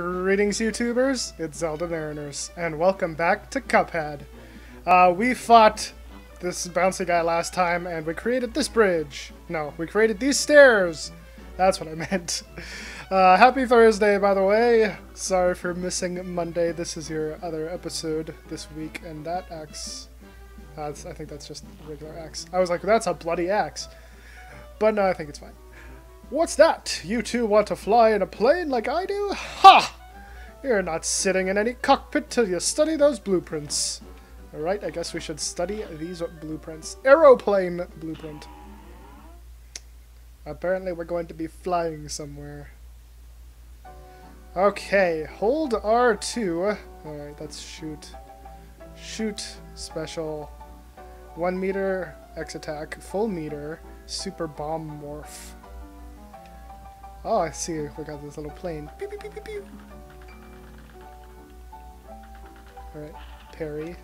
Greetings, YouTubers! It's Zelda Mariners, and welcome back to Cuphead. Uh, we fought this bouncy guy last time, and we created this bridge. No, we created these stairs! That's what I meant. Uh, happy Thursday, by the way. Sorry for missing Monday. This is your other episode this week, and that axe... I think that's just regular axe. I was like, that's a bloody axe. But no, I think it's fine. What's that? You two want to fly in a plane like I do? Ha! You're not sitting in any cockpit till you study those blueprints. Alright, I guess we should study these blueprints. Aeroplane blueprint. Apparently we're going to be flying somewhere. Okay, hold R2. Alright, let's shoot. Shoot, special. One meter, X attack, full meter, super bomb morph. Oh, I see. We got this little plane. Pew, pew, pew, pew. Alright, parry.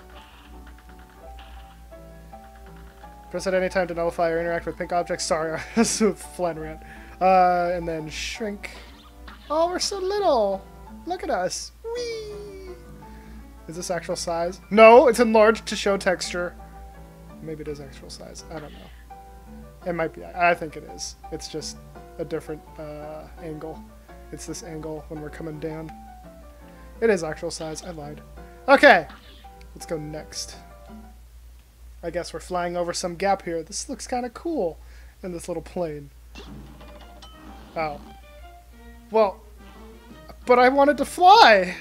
Press at any time to nullify or interact with pink objects. Sorry, I was flying around. Uh, and then shrink. Oh, we're so little! Look at us! Whee! Is this actual size? No, it's enlarged to show texture. Maybe it is actual size. I don't know. It might be. I think it is. It's just a different uh, angle. It's this angle when we're coming down. It is actual size. I lied. Okay, let's go next. I guess we're flying over some gap here. This looks kind of cool in this little plane. Oh. Well, but I wanted to fly!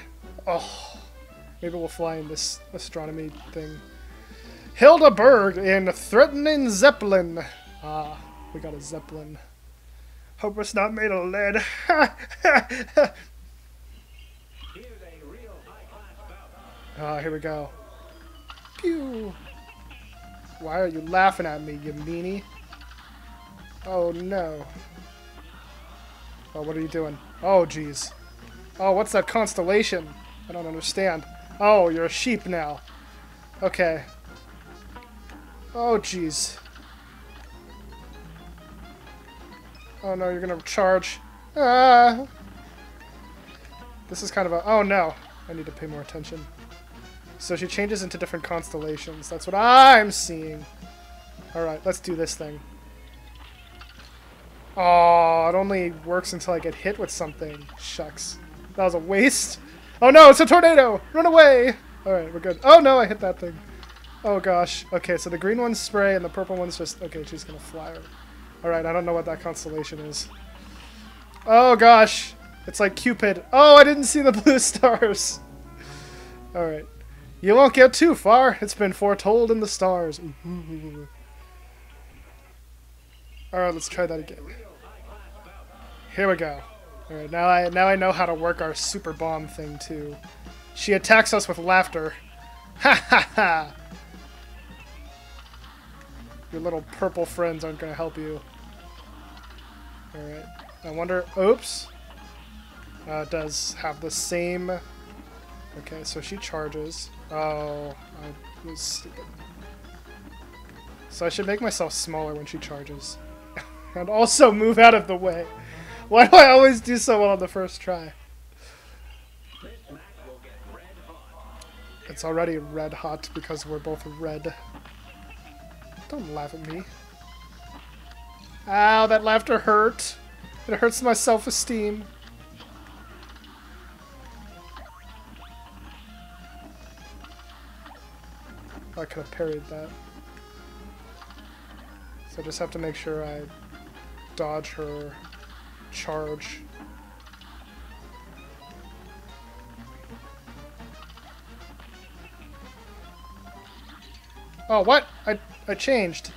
Oh, maybe we'll fly in this astronomy thing. Hilda in Threatening Zeppelin. Ah, we got a Zeppelin. Hope it's not made of lead. Ah, here we go. Pew! Why are you laughing at me, you meanie? Oh no. Oh, what are you doing? Oh, jeez. Oh, what's that constellation? I don't understand. Oh, you're a sheep now. Okay. Oh, jeez. Oh no, you're gonna charge. Ah! This is kind of a... Oh no! I need to pay more attention. So she changes into different constellations. That's what I'm seeing. Alright, let's do this thing. Oh, it only works until I get hit with something. Shucks. That was a waste. Oh no, it's a tornado! Run away! Alright, we're good. Oh no, I hit that thing. Oh gosh. Okay, so the green one's spray and the purple one's just... Okay, she's gonna fly. Alright, I don't know what that constellation is. Oh gosh! It's like Cupid. Oh, I didn't see the blue stars! Alright. You won't get too far. It's been foretold in the stars. Mm-hmm. Alright, let's try that again. Here we go. Alright, now I now I know how to work our super bomb thing too. She attacks us with laughter. Ha ha ha! Your little purple friends aren't gonna help you. Alright. I wonder... Oops! Uh, does have the same... Okay, so she charges. Oh, I was stupid. So I should make myself smaller when she charges. and also move out of the way. Why do I always do so well on the first try? It's already red hot because we're both red. Don't laugh at me. Ow, that laughter hurt. It hurts my self-esteem. I could have parried that. So I just have to make sure I dodge her charge. Oh, what? I, I changed.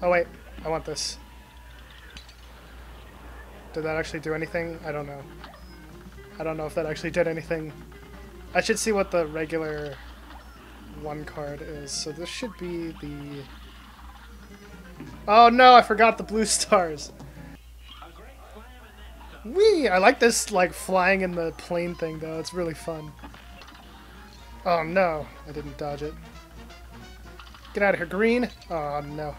Oh, wait. I want this. Did that actually do anything? I don't know. I don't know if that actually did anything. I should see what the regular one card is. So this should be the... Oh no, I forgot the blue stars. Wee! I like this, like, flying in the plane thing, though. It's really fun. Oh no, I didn't dodge it. Get out of here, green! Oh no.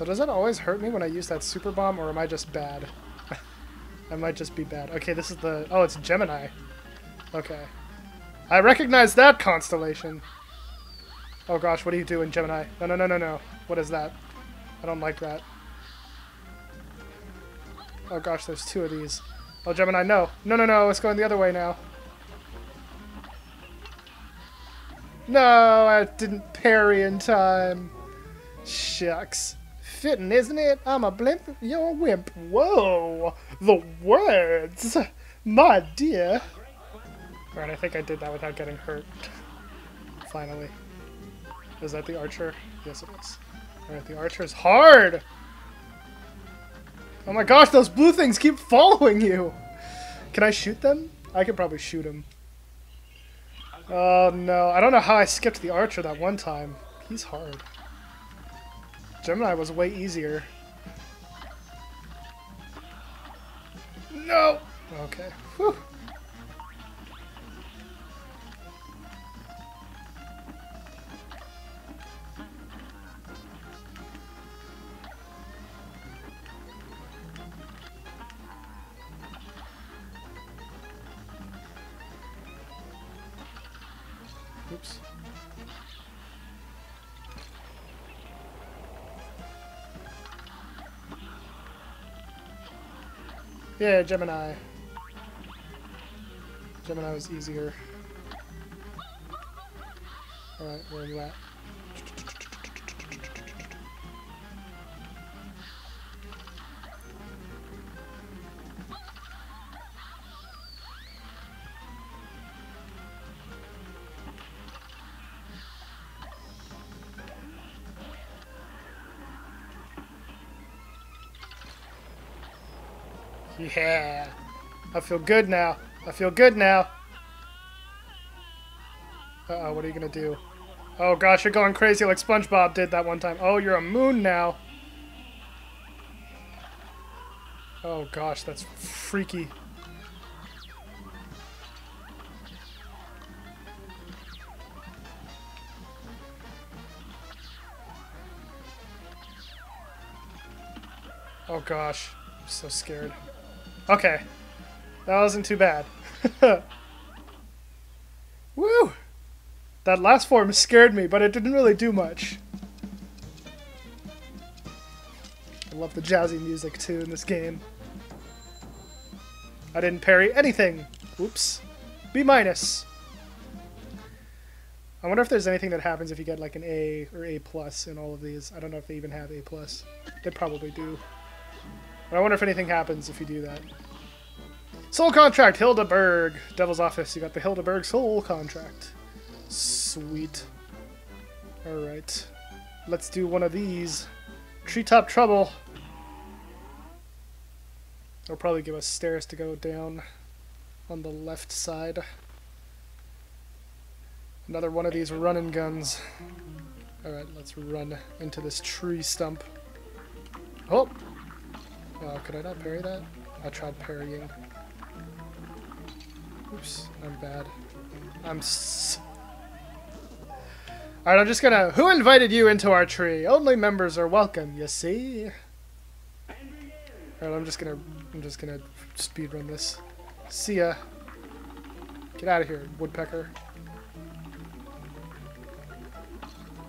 So does that always hurt me when I use that super bomb, or am I just bad? I might just be bad. Okay, this is the... Oh, it's Gemini. Okay. I recognize that constellation. Oh gosh, what are you doing, Gemini? No, no, no, no, no. What is that? I don't like that. Oh gosh, there's two of these. Oh, Gemini, no. No, no, no, it's going the other way now. No, I didn't parry in time. Shucks. Fitting, isn't it? I'm a blimp, you're a wimp. Whoa! The words! My dear. Alright, I think I did that without getting hurt. Finally. Is that the archer? Yes, it is. Alright, the archer's hard! Oh my gosh, those blue things keep following you! Can I shoot them? I could probably shoot them. Oh no, I don't know how I skipped the archer that one time. He's hard. Gemini was way easier. No! Okay. Whew. Oops. Yeah, Gemini. Gemini was easier. Alright, where are you at? Yeah. I feel good now. I feel good now. Uh-oh, what are you gonna do? Oh gosh, you're going crazy like SpongeBob did that one time. Oh, you're a moon now. Oh gosh, that's freaky. Oh gosh, I'm so scared. Okay. That wasn't too bad. Woo! That last form scared me, but it didn't really do much. I love the jazzy music too in this game. I didn't parry anything! Oops. B minus. I wonder if there's anything that happens if you get like an A or A plus in all of these. I don't know if they even have A plus. They probably do. But I wonder if anything happens if you do that. Soul contract, Hilda Berg. Devil's office. You got the Hilda Berg soul contract. Sweet. Alright. Let's do one of these. Treetop trouble. It'll probably give us stairs to go down on the left side. Another one of these run and guns. Alright, let's run into this tree stump. Oh! Oh, could I not parry that? I tried parrying. Oops, I'm bad. I'm s Alright, I'm just gonna... Who invited you into our tree? Only members are welcome, you see? Alright, I'm just gonna... I'm just gonna speed run this. See ya. Get out of here, woodpecker.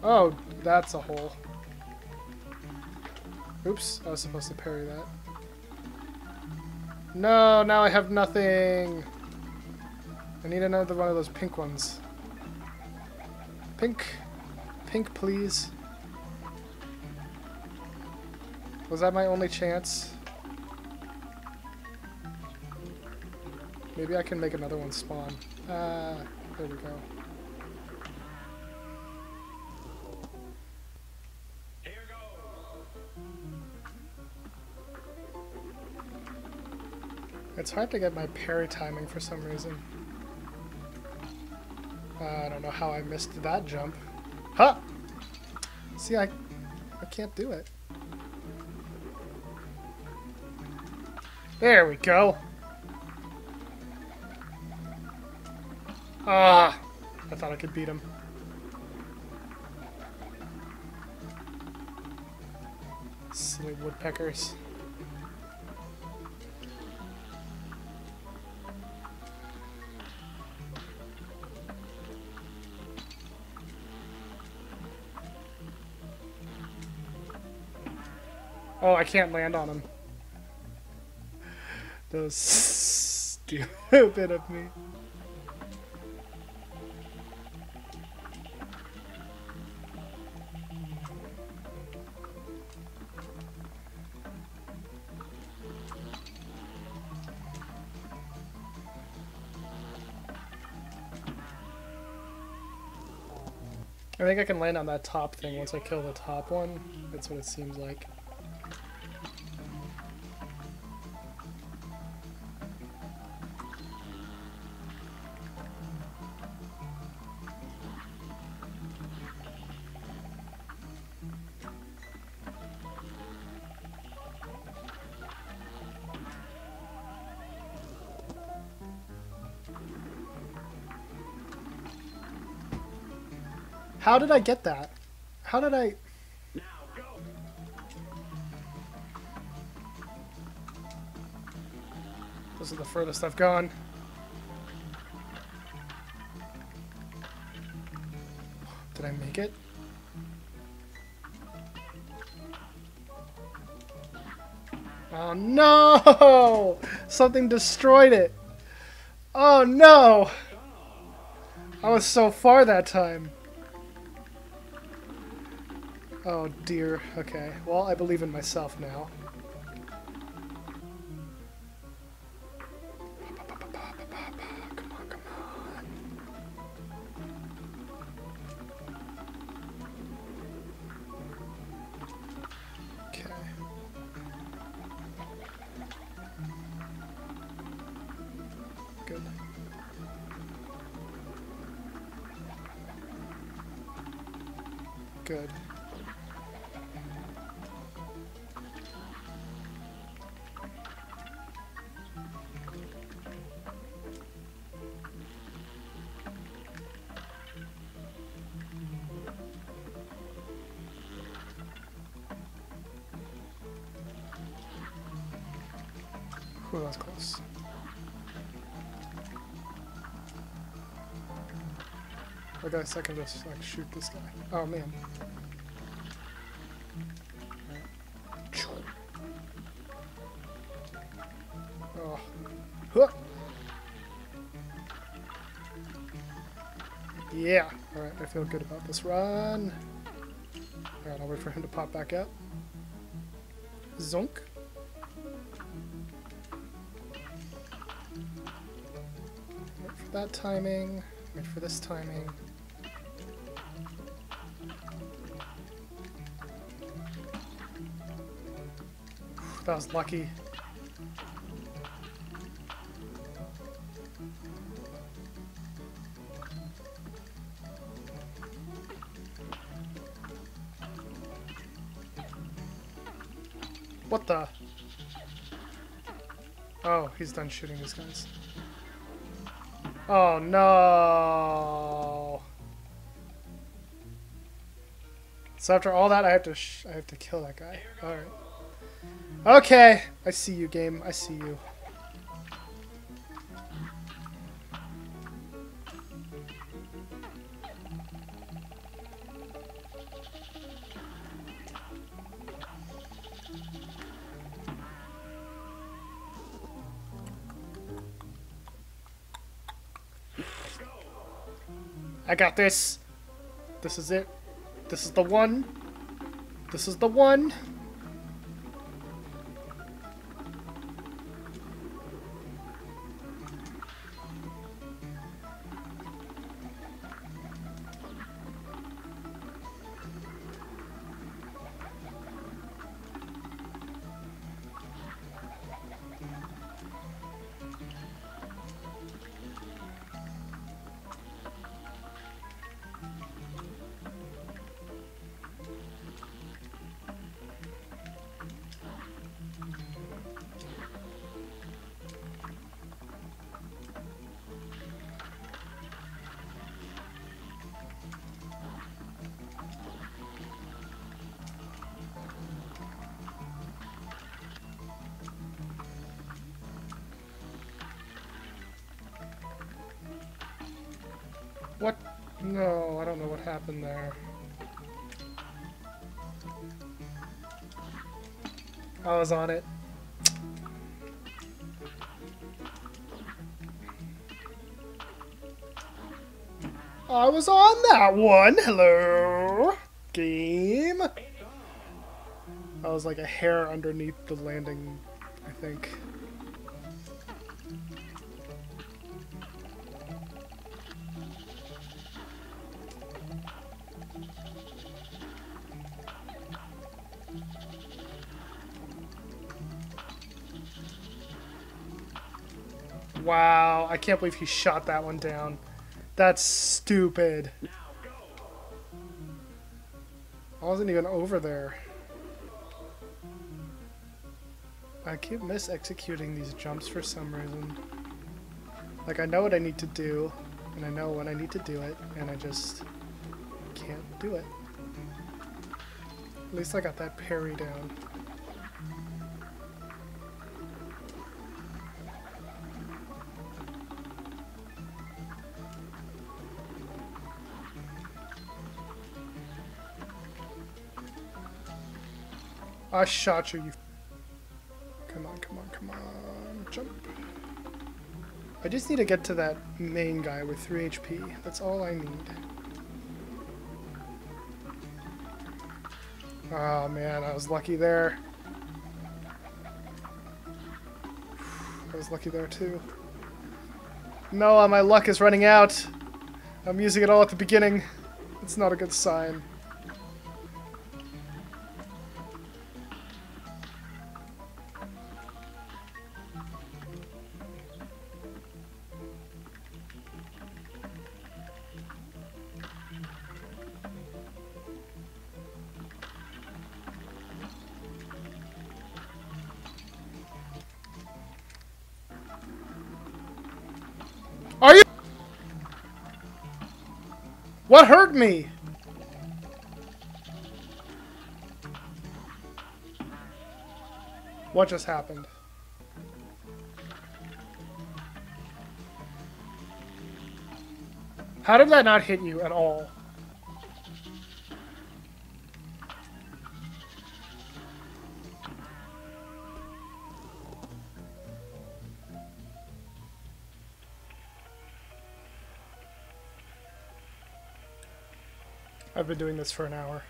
Oh, that's a hole. Oops, I was supposed to parry that. No, now I have nothing. I need another one of those pink ones. Pink. Pink, please. Was that my only chance? Maybe I can make another one spawn. Ah, there we go. It's hard to get my parry timing for some reason. Uh, I don't know how I missed that jump. Huh! See, I, I can't do it. There we go. Ah! I thought I could beat him. Silly woodpeckers. Oh, I can't land on him. That was stupid of me. I think I can land on that top thing once I kill the top one. That's what it seems like. How did I get that? How did I... This is the furthest I've gone. Did I make it? Oh no! Something destroyed it! Oh no! I was so far that time. Oh dear. Okay. Well, I believe in myself now. Okay. Good. Good. Was close. I got a second just, like shoot this guy. Oh man. Oh. Huh. Yeah. Alright, I feel good about this run. Alright, I'll wait for him to pop back up. Zonk. That timing. Wait for this timing. That was lucky. What the? Oh, he's done shooting these guys. Oh no! So after all that, I have to I have to kill that guy. All right. Okay, I see you, game. I see you. I got this. This is it. This is the one. This is the one. No, I don't know what happened there. I was on it. I was on that one. Hello. Game. I was like a hair underneath the landing, I think. Wow, I can't believe he shot that one down. That's stupid. I wasn't even over there. I keep mis-executing these jumps for some reason. Like, I know what I need to do, and I know when I need to do it, and I just can't do it. At least I got that parry down. I shot you, you. Come on, come on, come on. Jump. I just need to get to that main guy with 3 HP. That's all I need. Oh man, I was lucky there. I was lucky there too. No, my luck is running out. I'm using it all at the beginning. It's not a good sign. What hurt me? What just happened? How did that not hit you at all? I've been doing this for an hour.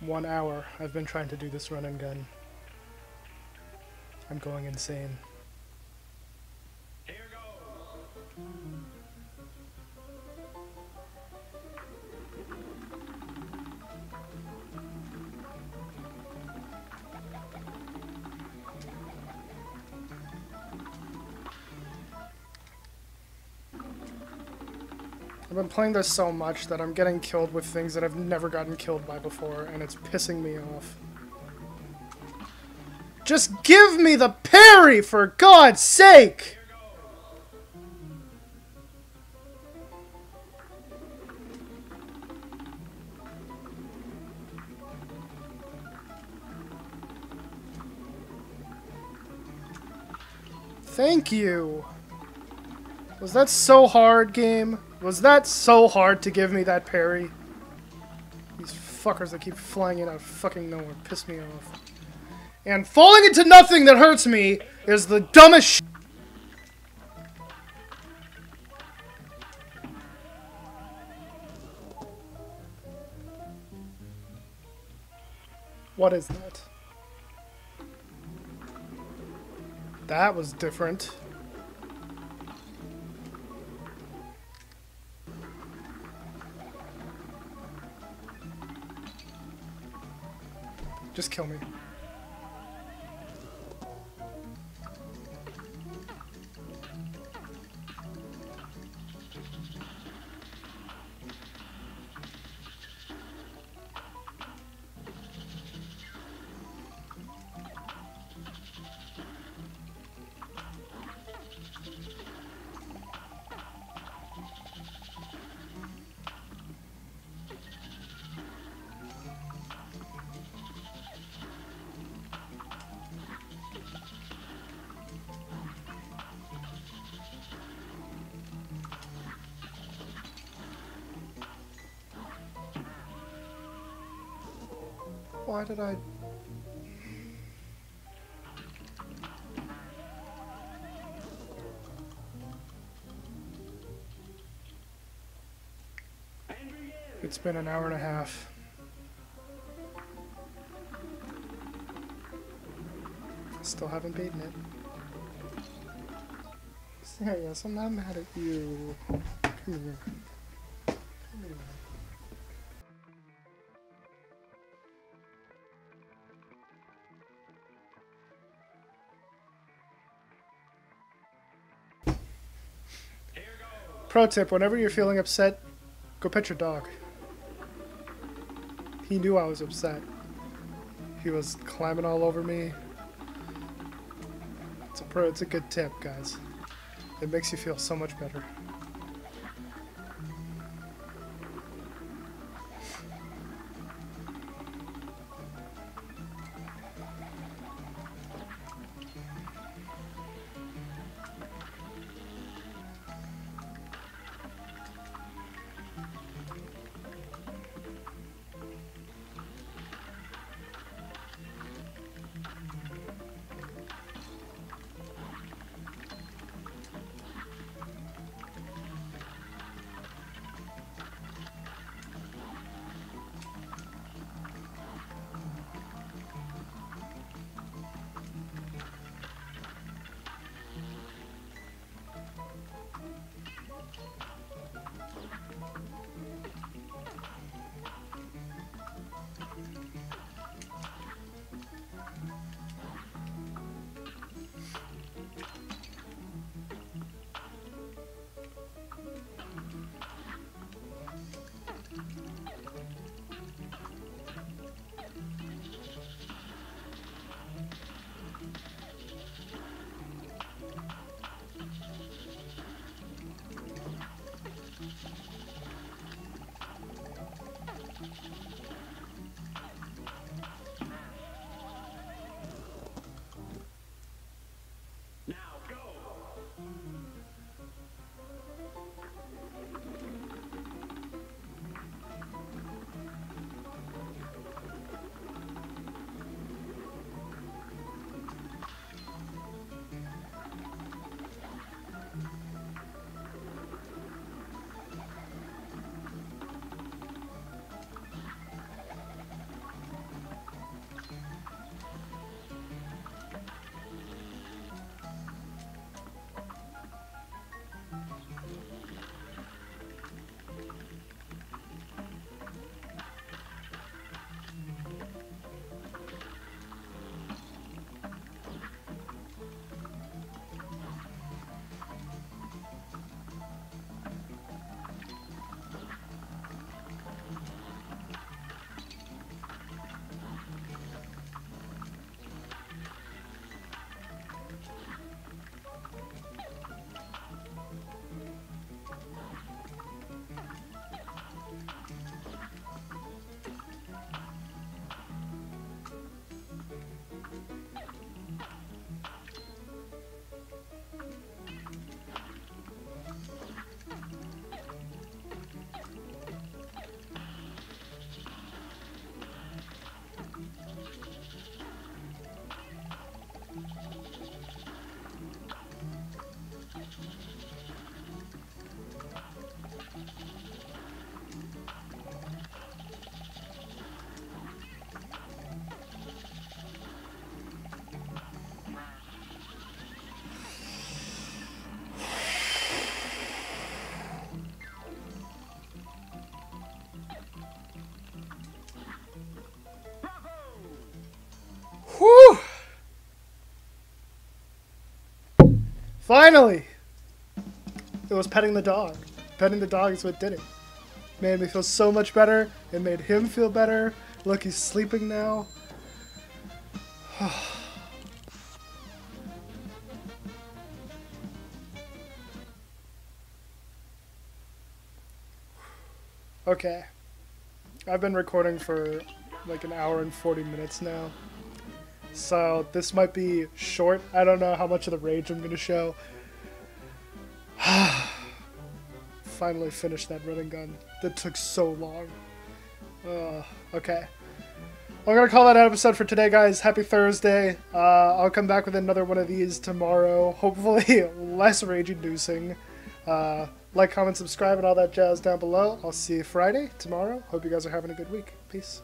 One hour I've been trying to do this run and gun. I'm going insane. I've been playing this so much that I'm getting killed with things that I've never gotten killed by before, and it's pissing me off. Just give me the parry, for God's sake! Thank you! Was that so hard, game? Was that so hard to give me that parry? These fuckers that keep flying in out of fucking nowhere piss me off. And falling into nothing that hurts me is the dumbest sh What is that? That was different. Just kill me. Why did I... It's been an hour and a half. Still haven't beaten it. Serious, I'm not mad at you. Come here. Pro tip, whenever you're feeling upset, go pet your dog. He knew I was upset. He was climbing all over me. It's a pro, it's a good tip, guys. It makes you feel so much better. Finally! It was petting the dog. Petting the dog is what did it. Made me feel so much better. It made him feel better. Look, he's sleeping now. okay. I've been recording for like an hour and 40 minutes now. So this might be short. I don't know how much of the rage I'm going to show. Finally finished that run and gun. That took so long. Uh, okay. I'm gonna call that episode for today, guys. Happy Thursday. Uh, I'll come back with another one of these tomorrow. Hopefully, less rage-inducing. Uh, like, comment, subscribe, and all that jazz down below. I'll see you Friday, tomorrow. Hope you guys are having a good week. Peace.